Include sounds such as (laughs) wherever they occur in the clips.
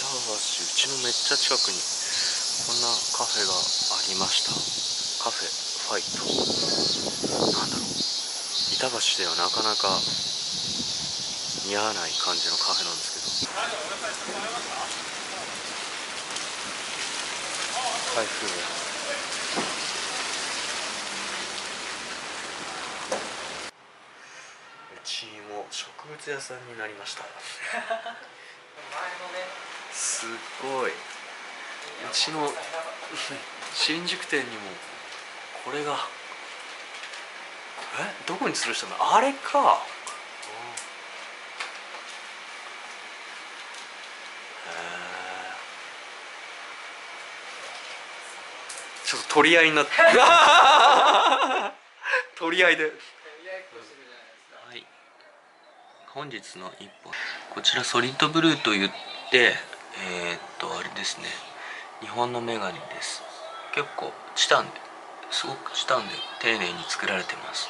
板橋うちのめっちゃ近くにこんなカフェがありました。カフェファイト。なんだろう。板橋ではなかなか似合わない感じのカフェなんですけど。台風うちも植物屋さんになりました。前のねすごい。うちの (laughs) 新宿店にもこれが。え？どこに吊るしたの？あれか。ちょっと取り合いになって。(laughs) 取り合いで。はい。本日の一本。こちらソリッドブルーと言ってえー、っとあれですね。日本のメガネです。結構チタンですごくチタンで丁寧に作られてます。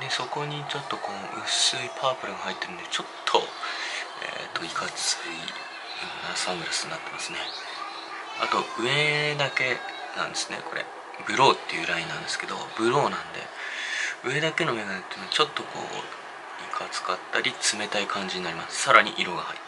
でそこにちょっとこう薄いパープルが入ってるんでちょっとえー、っといかついようなサングラスになってますね。あと上だけなんですね。これブローっていうラインなんですけどブローなんで上だけのメガネっていうのはちょっとこういかつかったり冷たい感じになります。さらに色が入って